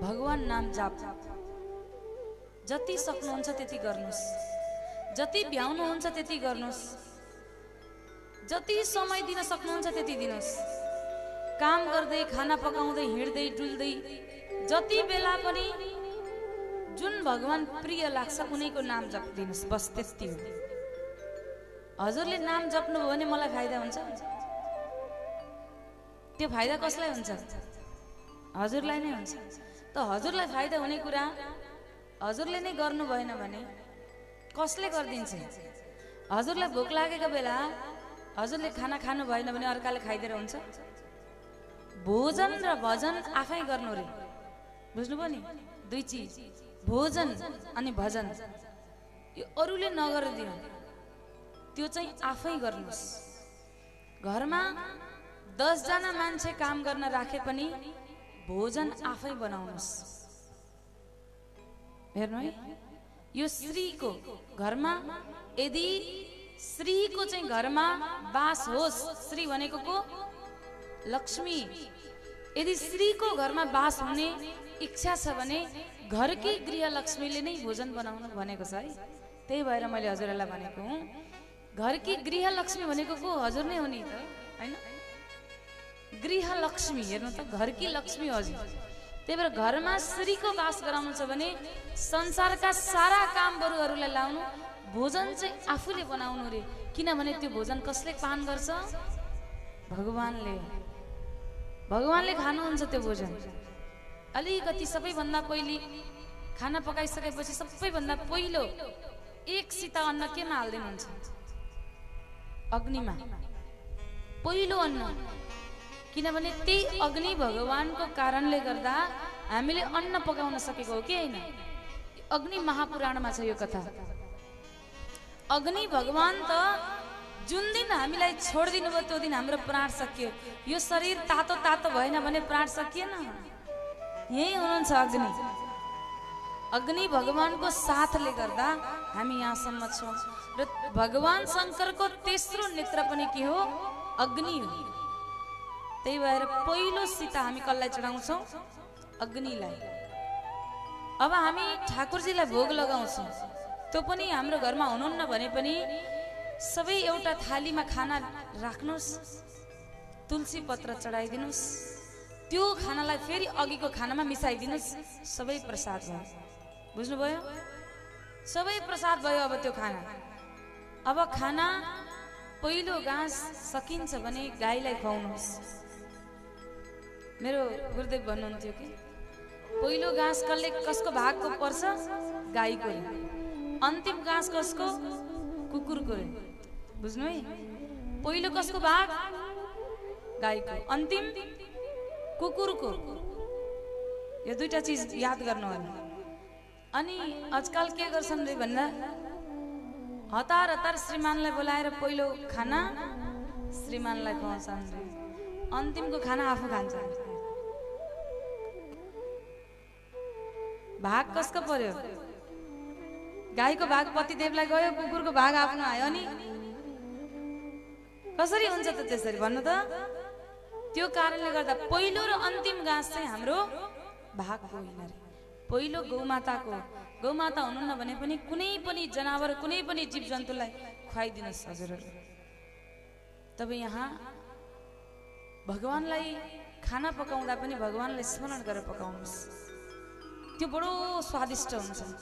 भगवान् नाम जाप। जति सक्नुहुन्छ त्यति गर्नुहोस्। जति भ्याउनुहुन्छ त्यति गर्नुहोस्। जति समय दिन सक्नुहुन्छ त्यति दिनुहोस्। काम गर्दै खाना पकाउँदै हिँड्दै डुल्दै जति बेला पनि जुन भगवान् प्रिय लाग्छ उनीको नाम जप दिनुहोस्। बस त्यति हो। हजुरले नाम जप्नुभयो भने मलाई फाइदा हुन्छ? त्यो फाइदा कसलाई हुन्छ? हजुरलाई नै हुन्छ। त हजुरलाई फाइदा हुने कुरा? हजुरले नै गर्नु भएन भने कसले गरिदिन्छ? हजुरलाई भोक लागेको बेला हजुरले खाना खानु भएन भने अर्काले खाइदिएर हुन्छ? भोजन र भजन आफै गर्नु रे। बुझ्नुभयो नि? दुई चिज भोजन अनि भजन। यो अरूले नगरिदिनु त्यो चाहिँ आफै गर्नुहोस्। घरमा दसजना मान्छे काम गर्न राखे पनि भोजन आफै बनाउनुहोस्। हेर्नु है यो श्रीको घरमा यदि श्रीको चाहिँ घरमा बास होस् श्री भनेको को? लक्ष्मी। यदि श्रीको घरमा बास हुने इच्छा छ भने घरकै गृह लक्ष्मीले नै भोजन बनाउनु भनेको छ है। त्यही भएर मैले हजुरहरूलाई भनेको हुँ घरकी गृह लक्ष्मी भनेको को? हजुर नै हो नि त होइन? गृह लक्ष्मी हेर्नु त घरकी लक्ष्मी हजुर त्यही भएर घरमा श्रीको बास गराउनु छ भने संसारका सारा काम बरुहरूलाई लाउनु भोजन चाहिँ आफूले बनाउनु रे। किनभने त्यो भोजन कसले पान गर्छ? भगवान्ले भगवान्ले खानुहुन्छ त्यो भोजन। अलिकति सबैभन्दा पहिले खाना पकाइसकेपछि सबैभन्दा पहिलो एक सिता अन्न केमा हालिदिनुहुन्छ? अग्निमा। पहिलो अन्न। किनभने त्यही अग्नि भगवानको कारणले गर्दा हामीले अन्न पकाउन सकेको हो कि होइन? अग्नि महापुराणमा छ यो कथा। अग्नि भगवान त जुन दिन हामीलाई छोडिदिनु भयो त्यो दिन हाम्रो प्राण सकियो। यो शरीर तातो तातो भएन भने प्राण सकिएन। यही हुनुहुन्छ अग्नि। अग्नि भगवानको साथले गर्दा हामी यहाँसम्म छौँ। र भगवान शङ्करको तेस्रो नेत्र पनि के हो? अग्नि हो। त्यही भएर पहिलो सीता हामी कसलाई चढाउँछौँ अग्निलाई। अब हामी ठाकुरजीलाई भोग लगाउँछौँ। त्यो पनि हाम्रो घरमा हुनुहुन्न भने पनि सबै एउटा थालीमा खाना राख्नुहोस् तुलसी पत्र चढाइदिनुहोस् त्यो खानालाई फेरि अघिको खानामा मिसाइदिनुहोस् सबै प्रसाद भयो। बुझ्नुभयो? सबै प्रसाद भयो अब त्यो खाना। अब खाना पहिलो घाँस सकिन्छ भने गाईलाई खुवाउनुहोस्। मेरो गुरुदेव भन्नुहुन्थ्यो कि पहिलो घाँस कसले कसको भागको पर्छ? गाईको अन्तिम घाँस कसको? कुकुरको बुझ्नु है पहिलो कसको भाग? गाईको। अन्तिम कुकुरको। यो दुईटा चिज याद गर्नु होला अनि आजकल के गर्छन् रे भन्दा हतार हतार श्रीमानलाई बोलाएर पहिलो खाना श्रीमानलाई खुवाउँछन् अन्तिमको खाना आफू खान्छ भाग कसको पर्यो? गाईको भाग पतिदेवलाई गयो कुकुरको भाग आफ्नो आयो नि। कसरी हुन्छ त त्यसरी भन्नु त? त्यो कारणले गर्दा पहिलो र अन्तिम घाँस चाहिँ हाम्रो भागको होइन पहिलो गौमाताको गौमाता हुनुहुन्न भने पनि कुनै पनि जनावर कुनै पनि जीव जन्तुलाई खुवाइदिनुहोस् हजुरहरू तब यहाँ भगवान्लाई खाना पकाउँदा पनि भगवान्लाई स्मरण गरेर पकाउनुहोस्। त्यो बडो स्वादिष्ट हुन्छ।